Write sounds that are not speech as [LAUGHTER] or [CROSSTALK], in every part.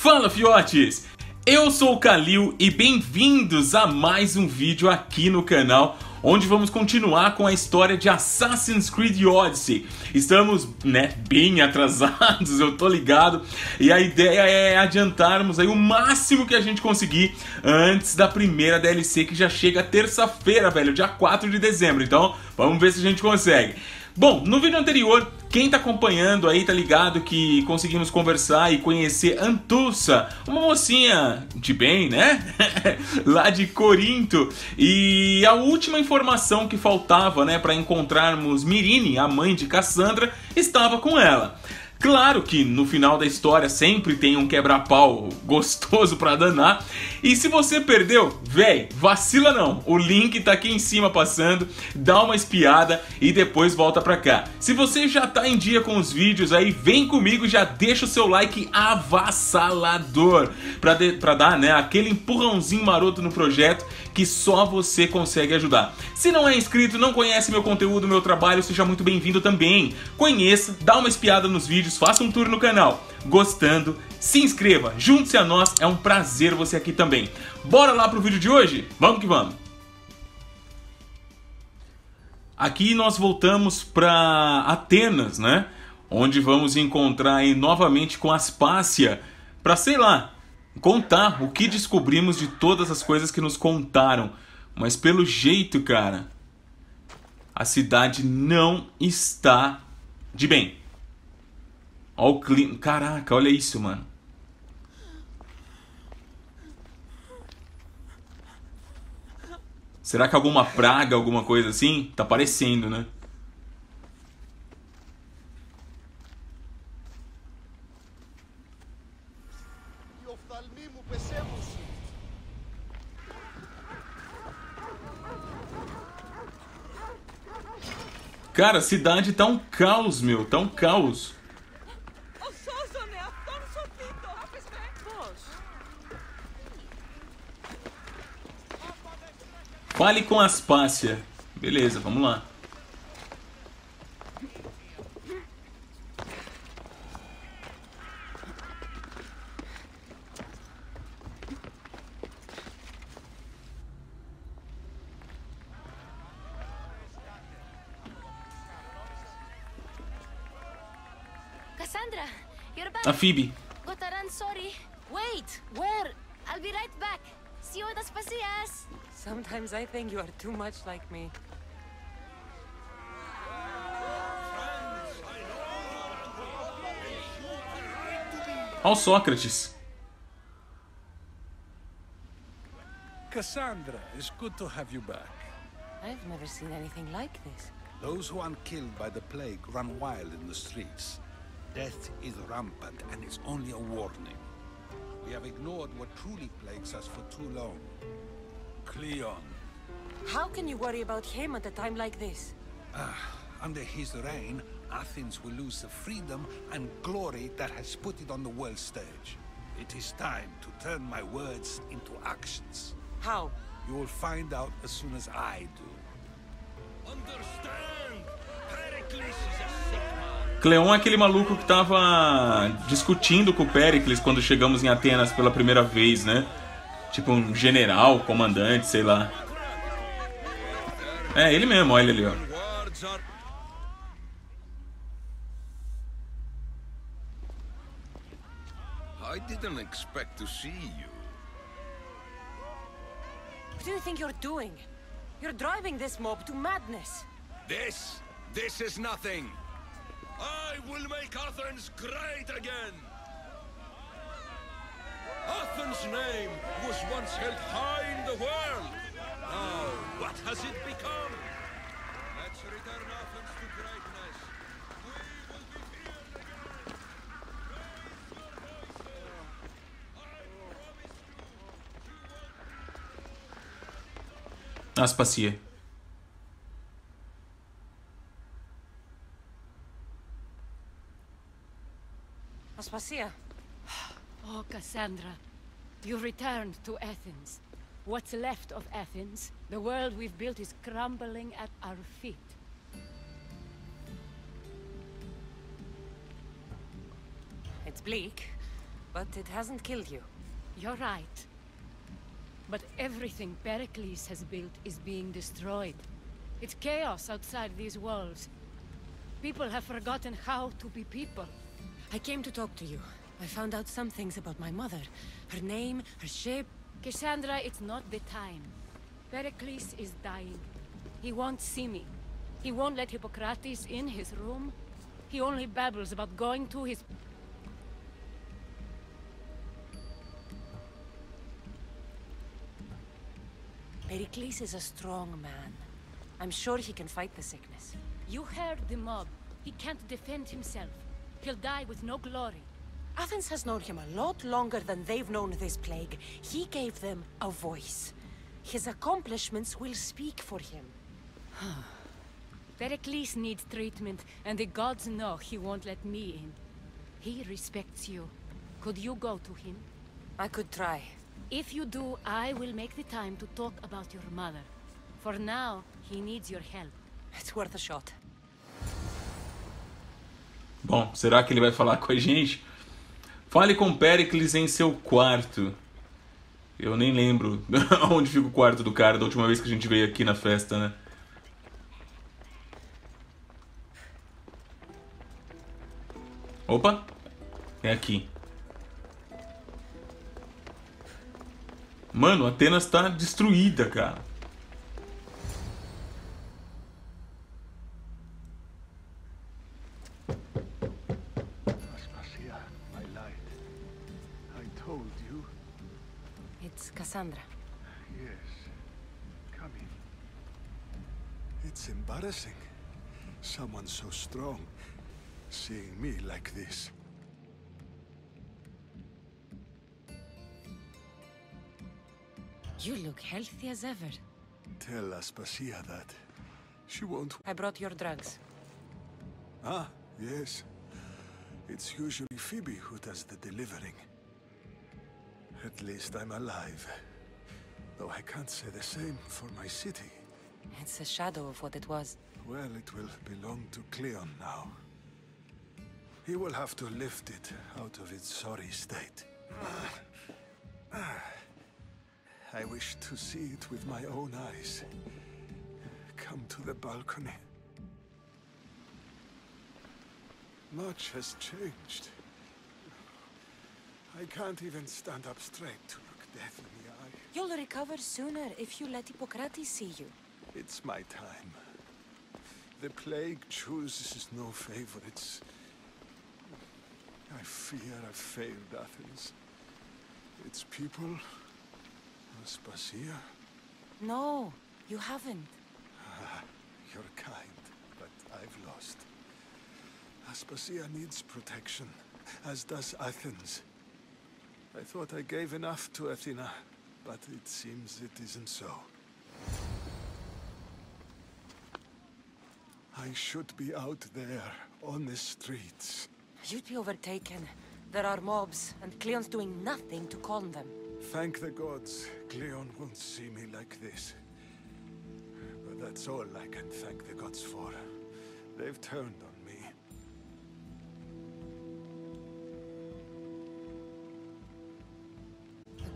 Fala fiotes! Eu sou o Kalil e bem-vindos a mais um vídeo aqui no canal onde vamos continuar com a história de Assassin's Creed Odyssey. Estamos, né, bem atrasados, [LAUGHS] eu tô ligado, e a ideia é adiantarmos aí o máximo que a gente conseguir antes da primeira DLC que já chega terça-feira, velho, dia 4 de dezembro. Então, vamos ver se a gente consegue. Bom, no vídeo anterior, quem tá acompanhando aí tá ligado que conseguimos conversar e conhecer Antussa, uma mocinha de bem, né? [LAUGHS] Lá de Corinto. E a última informação que faltava, né, para encontrarmos Mirine, a mãe de Cassandra, estava com ela. Claro que no final da história sempre tem um quebra-pau gostoso pra danar. E se você perdeu, véi, vacila não. O link tá aqui em cima passando, dá uma espiada e depois volta pra cá. Se você já tá em dia com os vídeos aí, vem comigo e já deixa o seu like avassalador pra, de, pra dar né, aquele empurrãozinho maroto no projeto que só você consegue ajudar. Se não é inscrito, não conhece meu conteúdo, meu trabalho, seja muito bem-vindo também. Conheça, dá uma espiada nos vídeos, faça um tour no canal. Gostando, se inscreva, junte-se a nós, é um prazer você aqui também. Bora lá pro vídeo de hoje? Vamos que vamos! Aqui nós voltamos para Atenas, né? Onde vamos encontrar aí novamente com Aspácia para sei lá, contar o que descobrimos de todas as coisas que nos contaram. Mas pelo jeito, cara, a cidade não está de bem. Olha o clima. Caraca, olha isso, mano. Será que alguma praga, alguma coisa assim? Tá parecendo, né? Cara, a cidade tá um caos, meu. Tá um caos. Fale com Aspácia. Beleza, vamos lá. Kassandra, you're back. A Phoebe. Gotaran, sorry. Wait, where? I'll be right back. See you at Aspasias. Sometimes I think you are too much like me. Ao Sócrates. Kassandra, it's good to have you back. I've never seen anything like this. Those who aren't killed by the plague run wild in the streets. Death is rampant, and it's only a warning. We have ignored what truly plagues us for too long. Cleon. How can you worry about him at a time like this? Ah, under his reign, Athens will lose the freedom and glory that has put it on the world stage. It is time to turn my words into actions. How? You will find out as soon as I do. Understand? Pericles is a sick man. Cleon é aquele maluco que tava discutindo com o Pericles quando chegamos em Atenas pela primeira vez, né? Tipo um general, comandante, sei lá. É, ele mesmo, olha ali, ó. I didn't expect to see you. What do you think you're doing? You're driving this mob to madness. this. This is nothing. I will make Athens great again. Athens' name was once held high in the world. Now, what has it become? Let's return Athens to greatness. We will be feared again. Aspasia. Aspasia, Oh, Kassandra, you returned to Athens. What's left of Athens, the world we've built is crumbling at our feet. it's bleak, but it hasn't killed you. You're right. But everything Pericles has built is being destroyed. It's chaos outside these walls. People have forgotten how to be people. I came to talk to you. I found out some things about my mother. Her name, her shape. Kassandra, it's not the time. Pericles is dying. He won't see me. He won't let Hippocrates in his room. He only babbles about going to his... Pericles is a strong man. I'm sure he can fight the sickness. You heard the mob. He can't defend himself. He'll die with no glory. Athens has known him a lot longer than they've known this plague. He gave them a voice. His accomplishments will speak for him. [SIGHS] Pericles needs treatment, and the gods know he won't let me in. He respects you. Could you go to him? I could try. If you do, I will make the time to talk about your mother. For now, he needs your help. It's worth a shot. Bom, será que ele vai falar com a gente? Fale com Pericles em seu quarto. Eu nem lembro [LAUGHS] onde fica o quarto do cara da última vez que a gente veio aqui na festa, né? Opa! É aqui. Mano, Atenas tá destruída, cara. It's Yes. Come in. It's embarrassing. Someone so strong seeing me like this. You look healthy as ever. Tell Aspasia that. She won't. I brought your drugs. Ah, yes. It's usually Phoebe who does the delivering. At least I'm alive. Though I can't say the same for my city. It's a shadow of what it was. Well, it will belong to Cleon now. He will have to lift it out of its sorry state. I wish to see it with my own eyes. Come to the balcony. Much has changed. I can't even stand up straight to look death in. You'll recover sooner if you let Hippocrates see you. It's my time. The plague chooses no favorites. I fear I've failed Athens. Its people, Aspasia. No, you haven't. Ah, You're kind, but I've lost. Aspasia needs protection, as does Athens. I thought I gave enough to Athena, but it seems it isn't so. I should be out there, on the streets. You'd be overtaken. There are mobs, and Cleon's doing nothing to calm them. Thank the gods, Cleon won't see me like this. But that's all I can thank the gods for. They've turned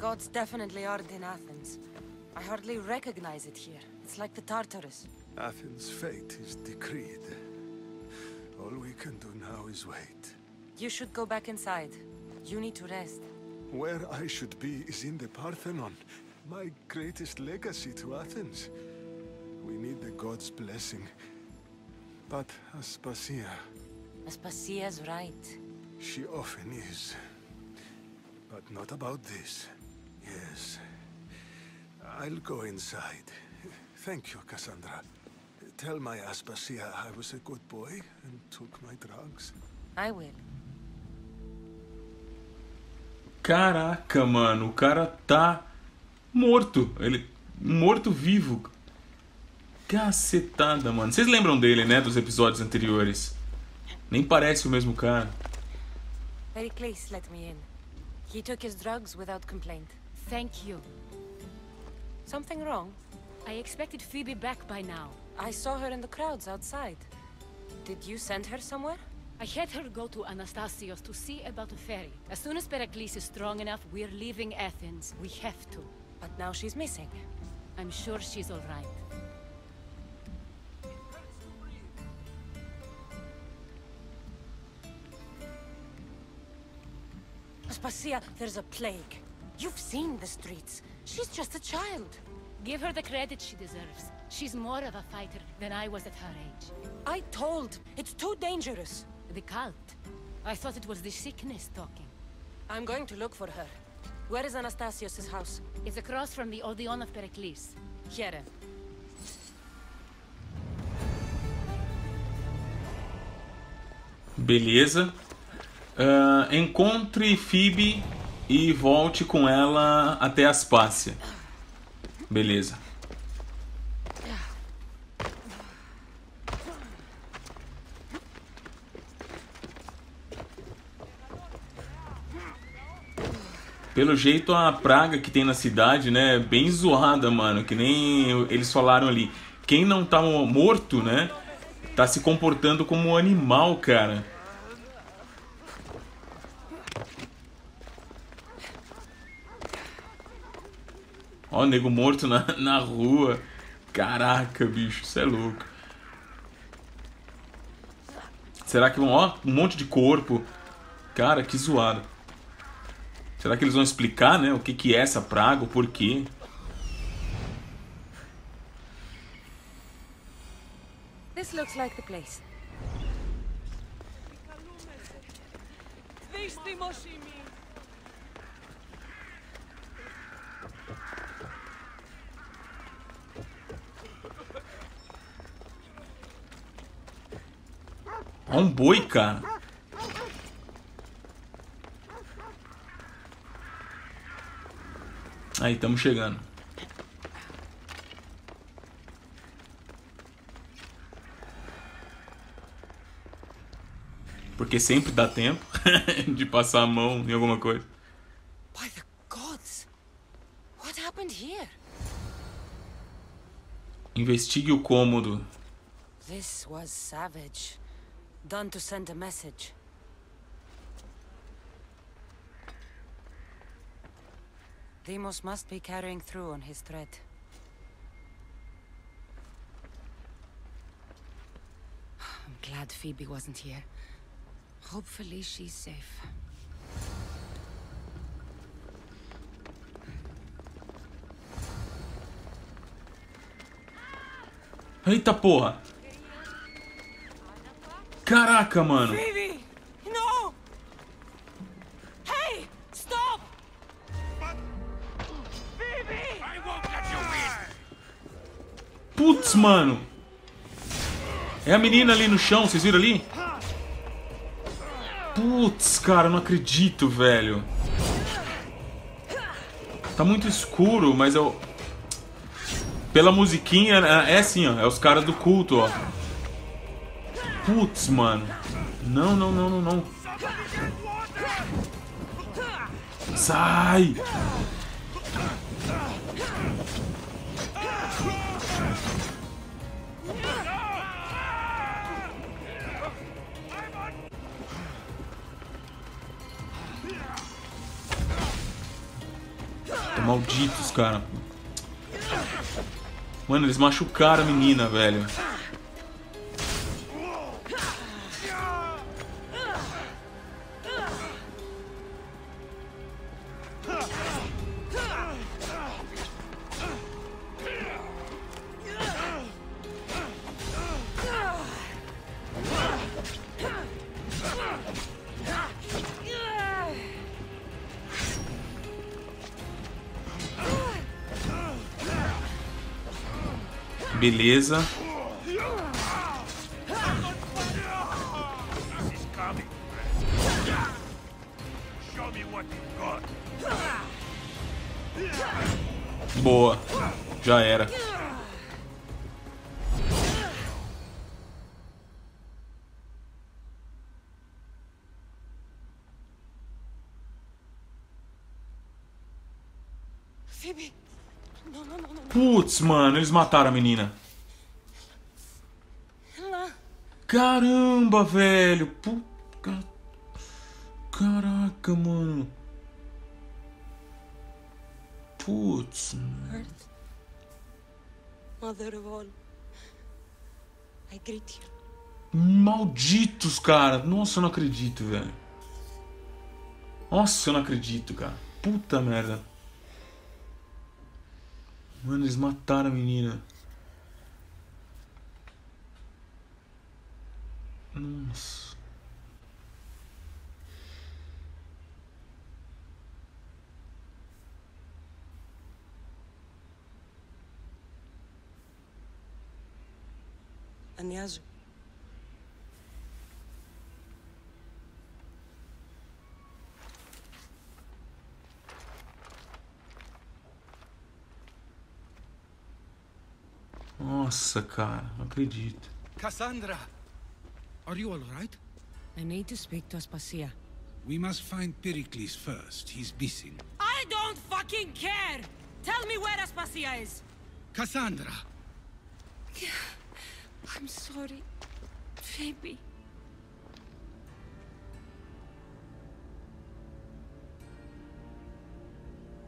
gods definitely aren't in Athens. I hardly recognize it here. It's like the Tartarus. Athens' fate is decreed. All we can do now is wait. You should go back inside. You need to rest. Where I should be is in the Parthenon, my greatest legacy to Athens. We need the gods' blessing. But Aspasia, Aspasia's right. she often is. But not about this. Yes. I'll go inside. Thank you, Cassandra. Tell my Aspasia I was a good boy and took my drugs. I will. Caraca, mano, o cara tá morto. Ele morto vivo. Cacetada, mano. Vocês lembram dele, né, dos episódios anteriores? Nem parece o mesmo cara. Pericles let me in. He took his drugs without complaint. Thank you. Something wrong? I expected Phoebe back by now. I saw her in the crowds outside. Did you send her somewhere? I had her go to Anastasios to see about a ferry. As soon as Pericles is strong enough, we're leaving Athens. We have to. But now she's missing. I'm sure she's all right. Aspasia, there's a plague. You've seen the streets. She's just a child. Give her the credit she deserves. She's more of a fighter than I was at her age. I told. It's too dangerous. The cult. I thought it was the sickness talking. I'm going to look for her. Where is Anastasios' house? It's across from the Odeon of Pericles. Here. Beleza. Ah, encontre Phoebe e volte com ela até Aspácia. Beleza. Pelo jeito a praga que tem na cidade, né, é bem zoada, mano, que nem eles falaram ali. Quem não tá morto, né, tá se comportando como um animal, cara. Ó, nego morto na, na rua. Caraca, bicho, isso é louco. Será que vão. Ó, um monte de corpo. Cara, que zoado. Será que eles vão explicar, né? O que, que é essa praga, o porquê? This looks like the place. Um boi, cara. Aí, estamos chegando. Porque sempre dá tempo [LAUGHS] de passar a mão em alguma coisa. By the gods! What happened here? Investigue o cômodo. This was savage. Done to send a message. Deimos must be carrying through on his threat. [SIGHS] I'm glad Phoebe wasn't here. Hopefully she's safe. Eita porra! Caraca, mano! Phoebe! No! Hey! Stop! Putz, mano! É a menina ali no chão, vocês viram ali? Putz, cara, não acredito, velho. Tá muito escuro, mas eu. Pela musiquinha, é assim, ó. É os caras do culto, ó. Putz, mano. Não, não, não, não, não. Sai! Malditos, cara. Mano, eles machucaram a menina, velho. Beleza. Boa. Já era. Putz, mano, eles mataram a menina. Caramba, velho. Puta Ca- Caraca, mano. Putz. Earth, mother of all, I greet you. Malditos, cara. Nossa, eu não acredito, velho. Nossa, eu não acredito, cara. Puta merda. Mano, eles mataram a menina. Nossa. Nossa, cara. Não acredito. Kassandra! Are you all right? I need to speak to Aspasia. We must find Pericles first. He's missing. I don't fucking care! Tell me where Aspasia is! Kassandra! [SIGHS] I'm sorry, Phoebe.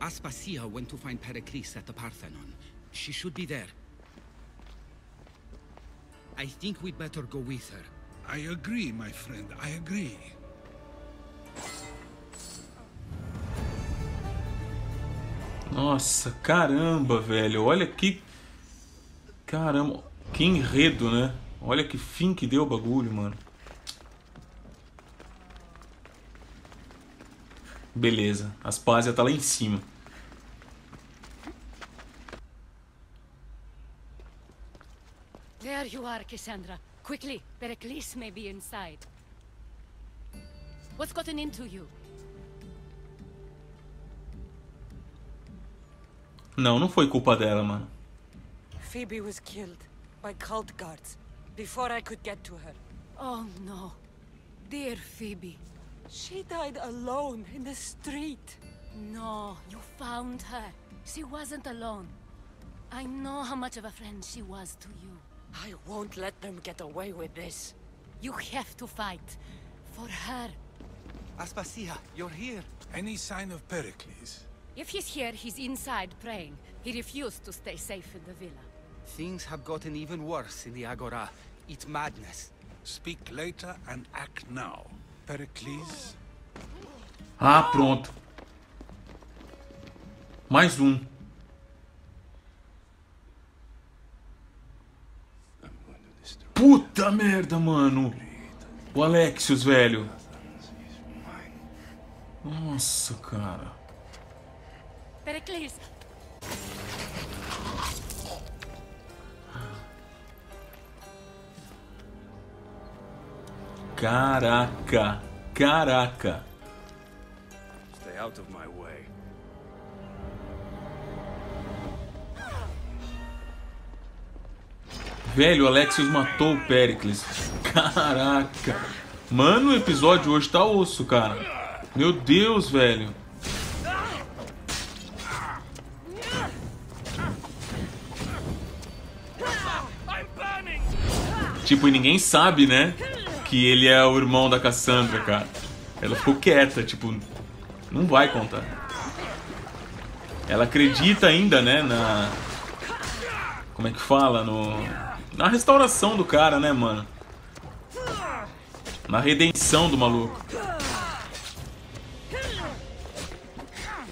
Aspasia went to find Pericles at the Parthenon. She should be there. I think we'd better go with her. I agree, my friend. I agree. Nossa, caramba, velho. Olha que. Caramba. Que enredo, né? Olha que fim que deu o bagulho, mano. Beleza. Aspásia tá lá em cima. There you are, Kassandra. Quickly, Pericles may be inside. What's gotten into you? Não, não foi culpa dela, mano. Phoebe was killed by cult guards before I could get to her. Oh no. Dear Phoebe. She died alone in the street. No, you found her. She wasn't alone. I know how much of a friend she was to you. I won't let them get away with this. You have to fight. For her. Aspasia, you're here. Any sign of Pericles? If he's here, he's inside praying. He refused to stay safe in the villa. Things have gotten even worse in the Agora. It's madness. Speak later and act now. Pericles? Ah, pronto. Mais um. Puta merda, mano. O Alexios, velho. Nossa, cara. Pericles! Caraca. Caraca. Stay out of my way. Velho, o Alexios matou o Pericles. Caraca. Mano, o episódio hoje tá osso, cara. Meu Deus, velho. Tipo, e ninguém sabe, né? Que ele é o irmão da Cassandra, cara. Ela ficou quieta, tipo, não vai contar. Ela acredita ainda, né, na como é que fala no na restauração do cara, né, mano? Na redenção do maluco.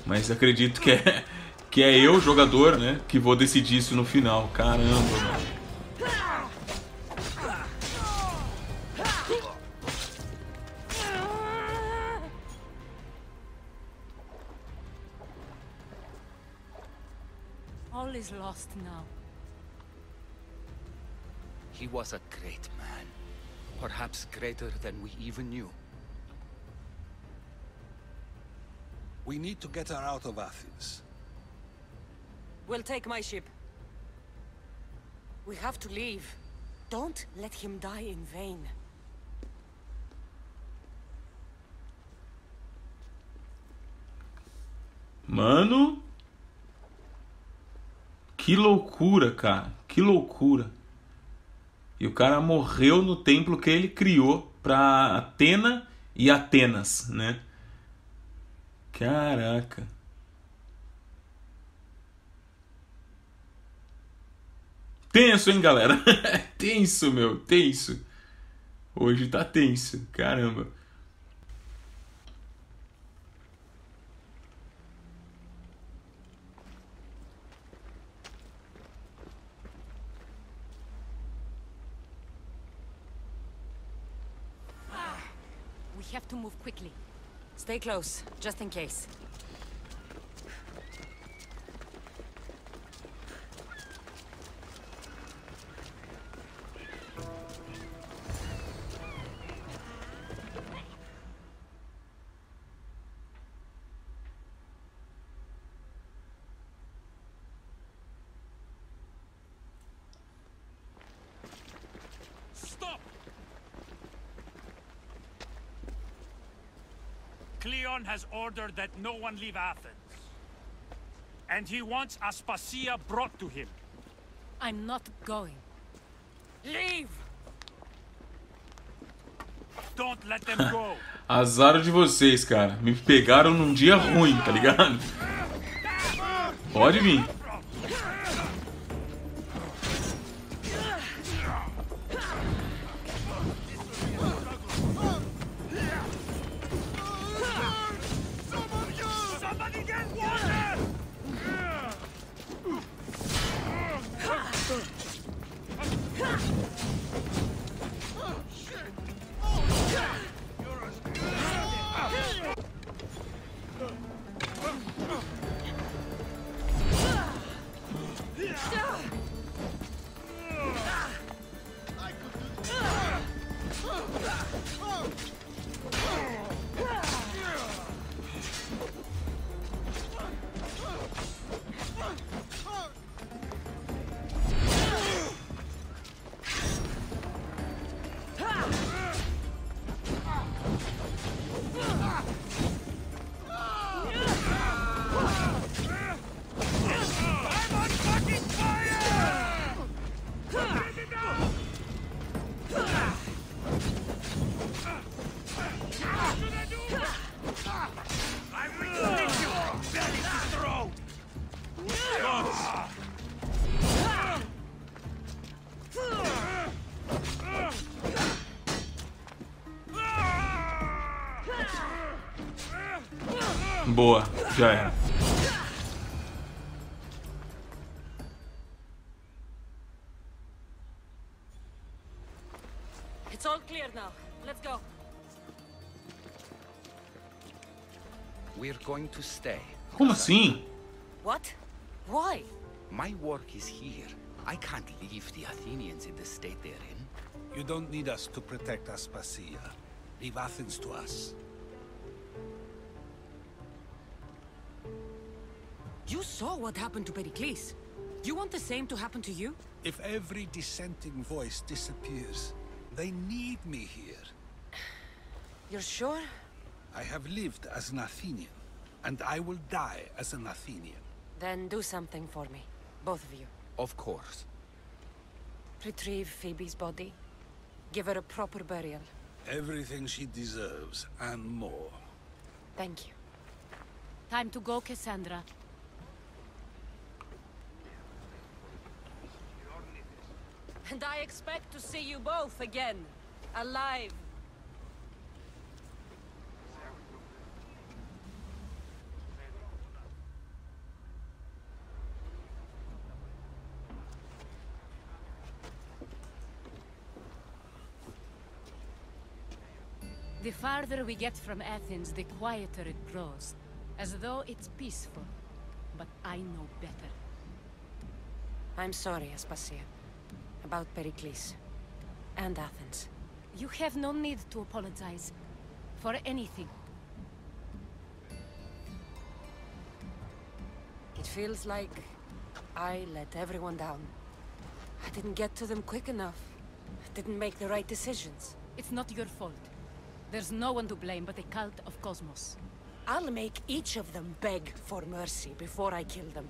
Mas acredito que é que é eu, jogador, né, que vou decidir isso no final. Caramba, mano. Lost now. He was a great man. Perhaps greater than we even knew. We need to get her out of Athens. We'll take my ship. We have to leave. Don't let him die in vain. Mano, que loucura, cara. Que loucura. E o cara morreu no templo que ele criou pra Atena e Atenas, né? Caraca. Tenso, hein, galera? [LAUGHS] tenso, meu, tenso. Hoje tá tenso, caramba. Quickly. Stay close, just in case. Ordered that no one leave Athens. And he wants Aspasia brought to him. I'm not going. Leave! Don't let them go. [LAUGHS] Azar de vocês, cara. Me pegaram num dia ruim, tá ligado? Pode vir. Boa, já era. It's all clear now. Let's go. We're going to stay. Como assim? What? Why? My work is here. I can't leave the Athenians in the state they're in. You don't need us to protect Aspasia. Leave Athens to us. You saw what happened to Pericles. You want the same to happen to you? If every dissenting voice disappears, they need me here. [SIGHS] You're sure? I have lived as an Athenian, and I will die as an Athenian. Then do something for me. Both of you. Of course. Retrieve Phoebe's body. Give her a proper burial. Everything she deserves, and more. Thank you. Time to go, Kassandra. And I expect to see you both again. Alive. The farther we get from Athens, the quieter it grows. As though it's peaceful. But I know better. I'm sorry, Aspasia. About Pericles. And Athens. You have no need to apologize. For anything. It feels like I let everyone down. I didn't get to them quick enough. Didn't make the right decisions. It's not your fault. There's no one to blame but the cult of Kosmos. I'll make each of them beg for mercy before I kill them.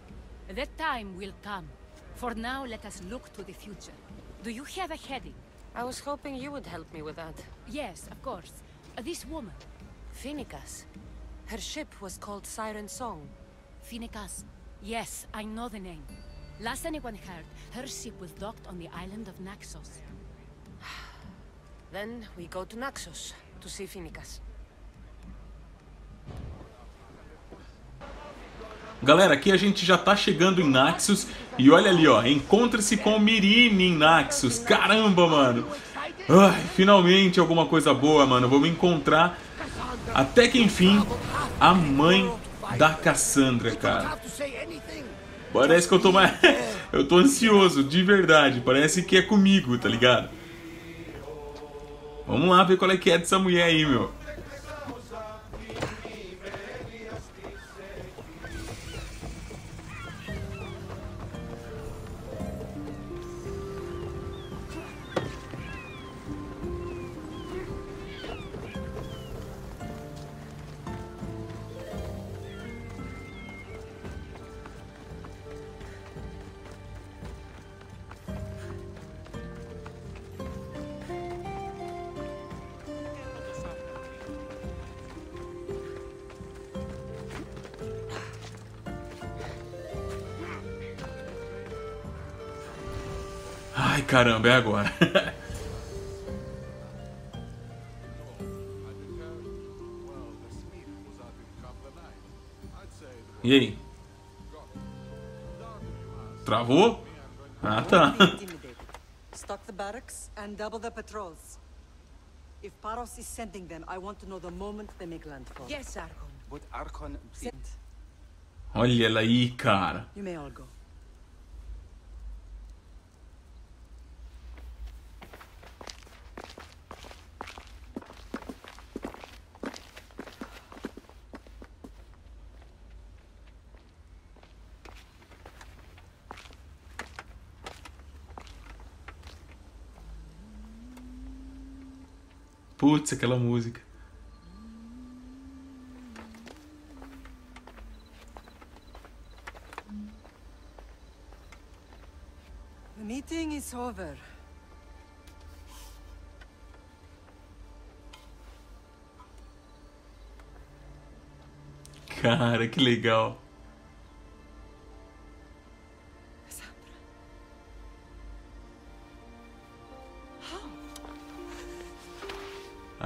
That time will come. For now, let us look to the future. Do you have a heading? I was hoping you would help me with that. Yes, of course. Uh, this woman, Finicas. Her ship was called Siren Song. Finicas. Yes, I know the name. Last anyone heard, her ship was docked on the island of Naxos. [SIGHS] Then we go to Naxos to see Finicas. Galera, aqui a gente já tá chegando em Naxos e olha ali, ó, encontra-se com Mirine em Naxos. Caramba, mano. Ai, finalmente alguma coisa boa, mano. Vamos encontrar até que enfim a mãe da Cassandra, cara. Parece que eu tô mais [LAUGHS] eu tô ansioso, de verdade. Parece que é comigo, tá ligado? Vamos lá ver qual é que é dessa mulher aí, meu. Caramba, é agora. [LAUGHS] e aí? Travou? Ah, tá. Stock the barracks and double the patrols. If Paros is sending them, I want to know the moment they make landfall. Yes, Argon. But Archon... Olha ela aí, cara. You may all go. Putz, aquela música. The meeting is over. Cara, que legal.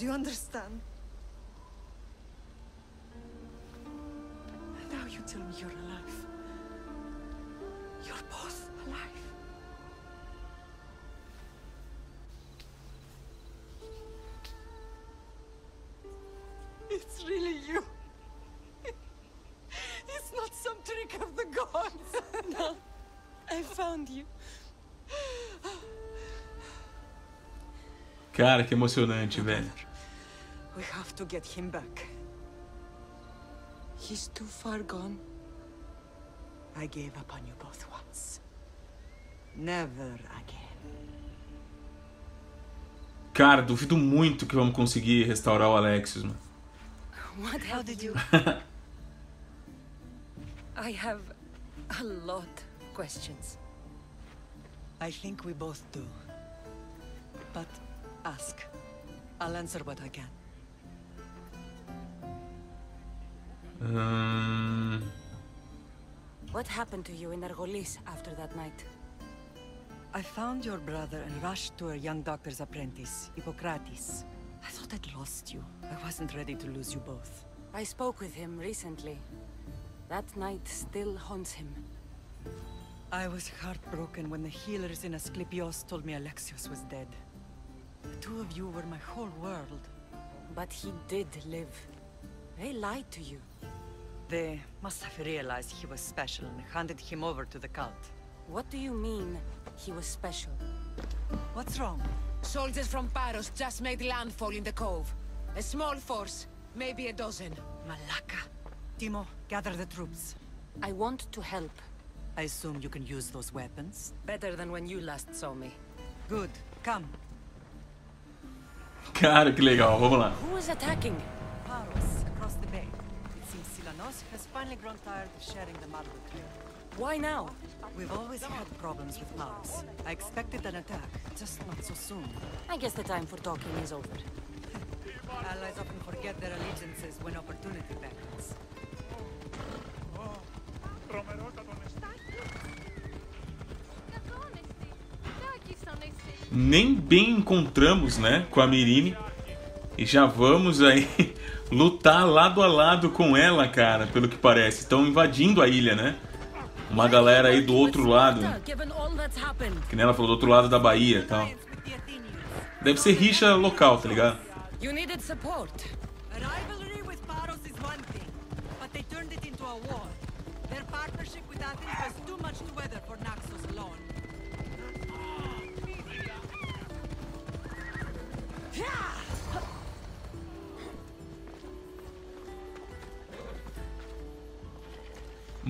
Do you understand? Now you tell me you're alive. You're both alive. It's really you. It's not some trick of the gods. [LAUGHS] no, I found you. Cara, que emocionante, velho. We have to get him back. He's too far gone. I gave up on you both once. Never again. Cara, duvido muito que vamos conseguir restaurar o Alexios, mano. What How did you? [LAUGHS] I have a lot of questions. I think we both do. But ask. I'll answer what I can. Hum... What happened to you in Argolis after that night? I found your brother and rushed to a young doctor's apprentice, Hippocrates. I thought I'd lost you. I wasn't ready to lose you both. I spoke with him recently. That night still haunts him. I was heartbroken when the healers in Asclepios told me Alexios was dead. The two of you were my whole world. But he did live. They lied to you. They must have realized he was special and handed him over to the cult. What do you mean, he was special? What's wrong? Soldiers from Paros just made landfall in the cove. A small force, maybe a dozen. Malaka. Timo, gather the troops. I want to help. I assume you can use those weapons? Better than when you last saw me. Good. Come. Cara, que legal. Vamos lá. Who is attacking? Silanos has finally grown tired of sharing the mud with you. Why now? We've always had problems with Paros. I expected an attack, just not so soon. I guess the time for talking is over. Allies often forget their allegiances when opportunity beckons. Nem bem encontramos, né, com a Mirine. E já vamos aí lutar lado a lado com ela, cara, pelo que parece. Estão invadindo a ilha, né? Uma galera aí do outro lado. Que nem ela falou, do outro lado da Bahia e tal. Deve ser rixa local, tá ligado? You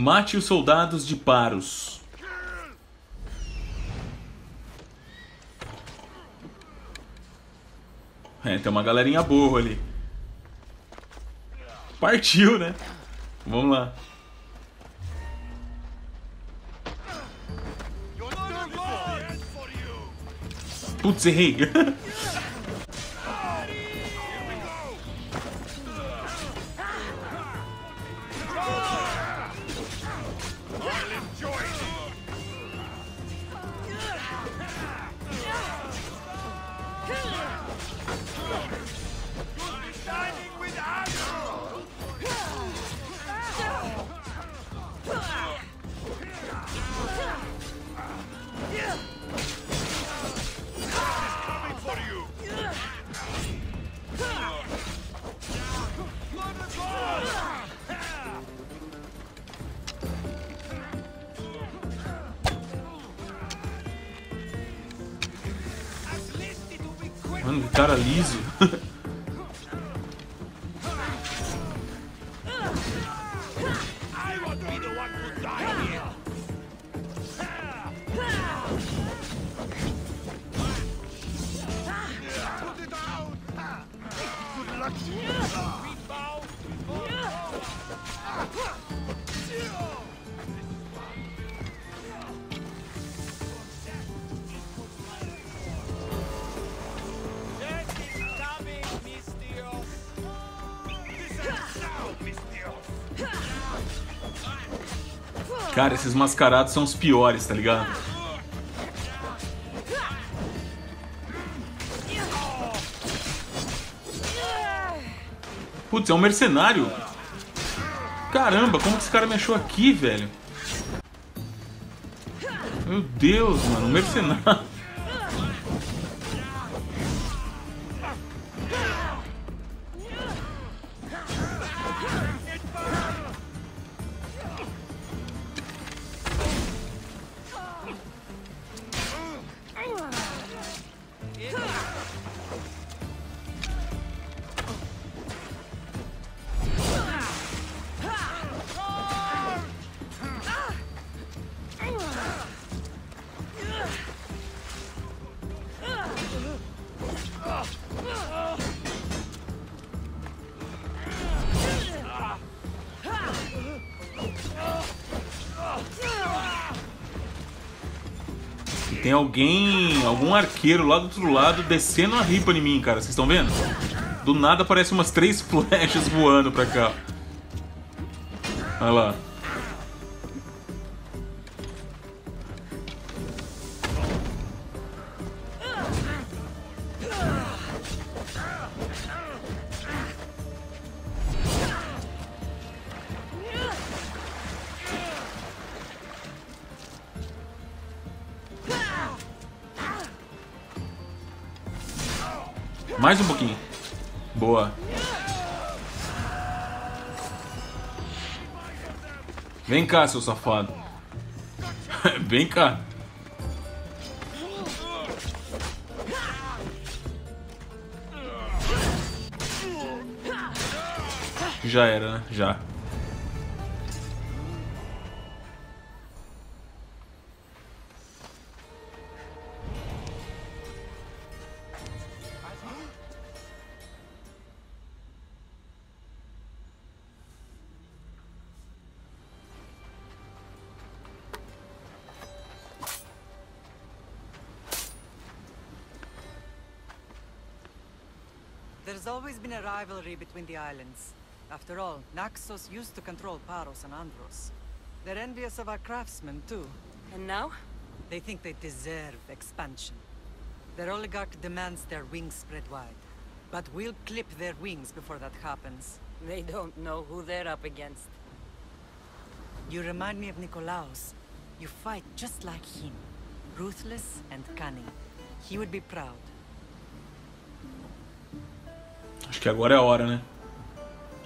Mate os soldados de Paros. É, tem uma galerinha boa ali. Partiu, né? Vamos lá. Putz, errei. [LAUGHS] Mano, cara esses mascarados são os piores, tá ligado? Putz, é um mercenário. Caramba, como que esse cara me achou aqui, velho? Meu Deus, mano, mercenário. Alguém, algum arqueiro lá do outro lado descendo a ripa em mim, cara. Vocês estão vendo? Do nada aparece umas três [LAUGHS] flechas voando pra cá. Olha lá. Mais um pouquinho. Boa. Vem cá, seu safado. [LAUGHS] Vem cá. Já era, né? Já. Been a rivalry between the islands. After all, Naxos used to control Paros and Andros. They're envious of our craftsmen, too. And now? They think they deserve expansion. Their oligarch demands their wings spread wide. But we'll clip their wings before that happens. They don't know who they're up against. You remind me of Nikolaos. You fight just like him. Ruthless and cunning. He would be proud. Acho que agora é a hora, né?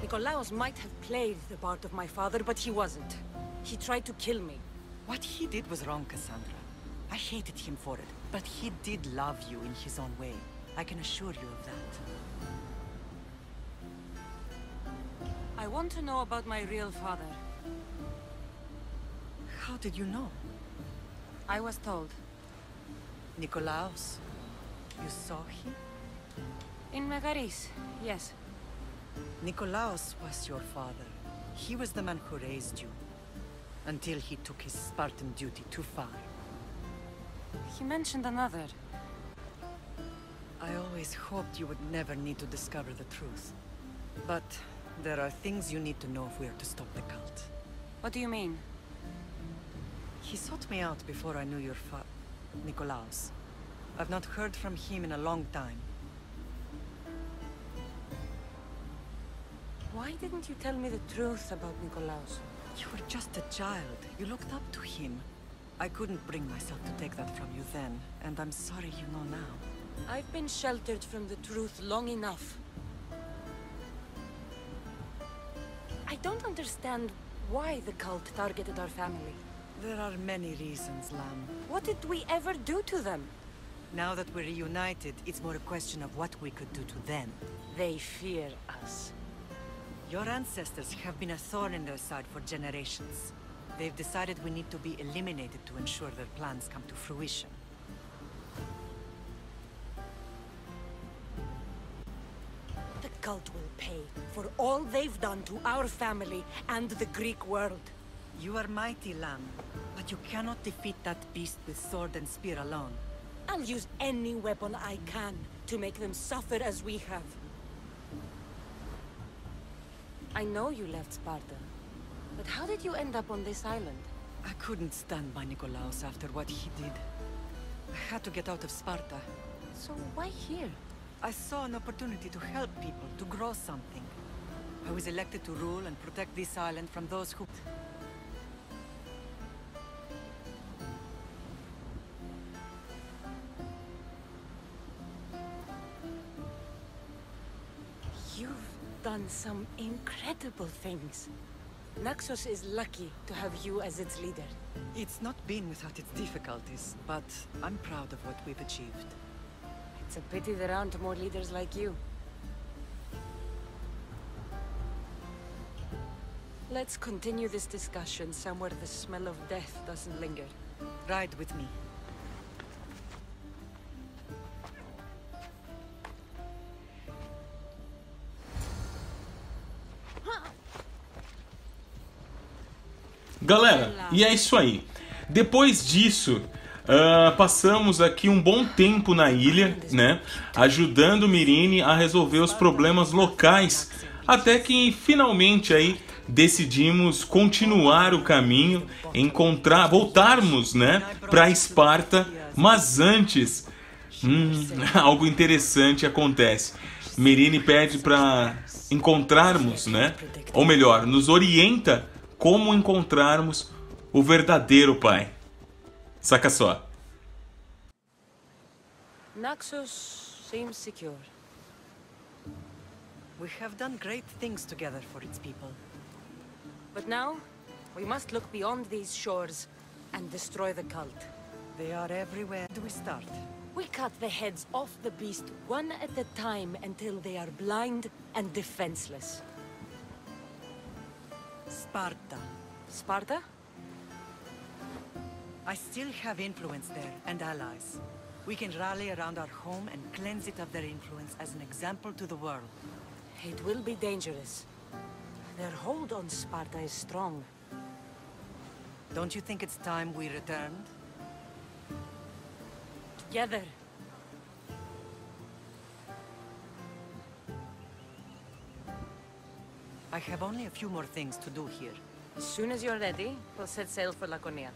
Nikolaos might have played the part of my father, but he wasn't. He tried to kill me. What he did was wrong, Kassandra. I hated him for it, but he did love you in his own way. I can assure you of that. I want to know about my real father. How did you know? I was told. Nikolaos. You saw him? In Megaris, yes. Nikolaos was your father. He was the man who raised you. Until he took his Spartan duty too far. He mentioned another. I always hoped you would never need to discover the truth. But there are things you need to know if we are to stop the cult. What do you mean? He sought me out before I knew your fa... Nikolaos. I've not heard from him in a long time. Why didn't you tell me the truth about Nikolaos? You were just a child. You looked up to him. I couldn't bring myself to take that from you then, and I'm sorry you know now. I've been sheltered from the truth long enough. I don't understand why the cult targeted our family. There are many reasons, Lamb. What did we ever do to them? Now that we're reunited, it's more a question of what we could do to them. They fear us. Your ancestors have been a thorn in their side for generations. They've decided we need to be eliminated to ensure their plans come to fruition. The cult will pay for all they've done to our family and the Greek world. You are mighty, Lamb, but you cannot defeat that beast with sword and spear alone. I'll use any weapon I can to make them suffer as we have. I know you left Sparta, but how did you end up on this island? I couldn't stand by Nikolaos after what he did. I had to get out of Sparta. So why here? I saw an opportunity to help people, to grow something. I was elected to rule and protect this island from those who... done some incredible things. Naxos is lucky to have you as its leader. It's not been without its difficulties, but I'm proud of what we've achieved. It's a pity there aren't more leaders like you. Let's continue this discussion somewhere the smell of death doesn't linger. Ride with me. Galera, e é isso aí. Depois disso, uh, passamos aqui um bom tempo na ilha, né? Ajudando Mirine a resolver os problemas locais. Até que finalmente aí decidimos continuar o caminho, encontrar, voltarmos, né, para Esparta. Mas antes, hum, [LAUGHS] algo interessante acontece. Mirine pede para encontrarmos, né? Ou melhor, nos orienta como encontrarmos o verdadeiro pai. Saca só. Naxos seems secure. We have done great things together for its people. But now, we must look beyond these shores and destroy the cult. They are everywhere. Do we start? We cut the heads off the beast one at a time until they are blind and defenseless. Sparta. Sparta? I still have influence there, and allies. We can rally around our home and cleanse it of their influence as an example to the world. It will be dangerous. Their hold on Sparta is strong. Don't you think it's time we returned? Together. I have only a few more things to do here. As soon as you're ready, we'll set sail for Laconia.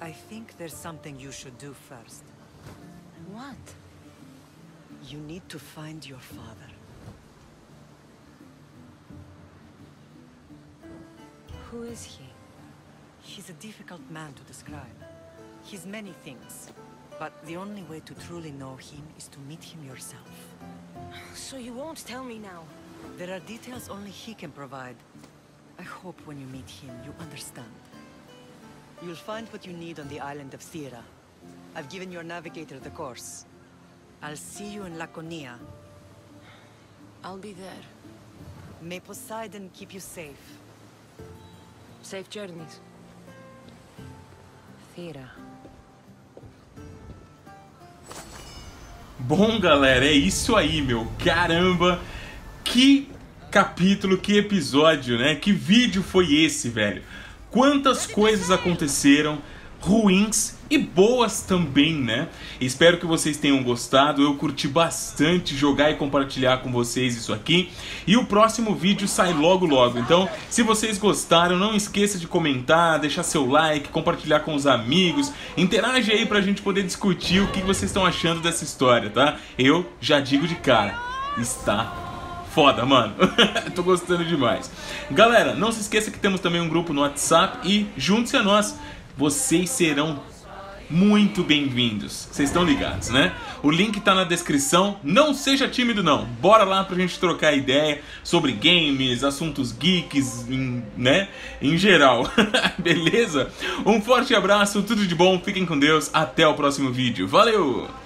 I think there's something you should do first. What? You need to find your father. Who is he? He's a difficult man to describe. He's many things, but the only way to truly know him is to meet him yourself. So you won't tell me now? There are details only he can provide. I hope when you meet him, you understand. You'll find what you need on the island of Thera. I've given your navigator the course. I'll see you in Laconia. I'll be there. May Poseidon keep you safe. Safe journeys. Thera. Bom, galera, é isso aí, meu. Caramba, que capítulo, que episódio, né? Que vídeo foi esse, velho? Quantas coisas aconteceram, ruins e boas também, né? Espero que vocês tenham gostado. Eu curti bastante jogar e compartilhar com vocês isso aqui. E o próximo vídeo sai logo logo. Então, se vocês gostaram, não esqueça de comentar, deixar seu like, compartilhar com os amigos. Interage aí pra gente poder discutir o que vocês estão achando dessa história, tá? Eu já digo de cara, está foda, mano. [LAUGHS] Tô gostando demais. Galera, não se esqueça que temos também um grupo no WhatsApp e junte-se a nós. Vocês serão muito bem-vindos. Vocês estão ligados, né? O link tá na descrição. Não seja tímido, não. Bora lá pra gente trocar ideia sobre games, assuntos geeks, em, né? Em geral. [LAUGHS] Beleza? Um forte abraço, tudo de bom, fiquem com Deus. Até o próximo vídeo. Valeu!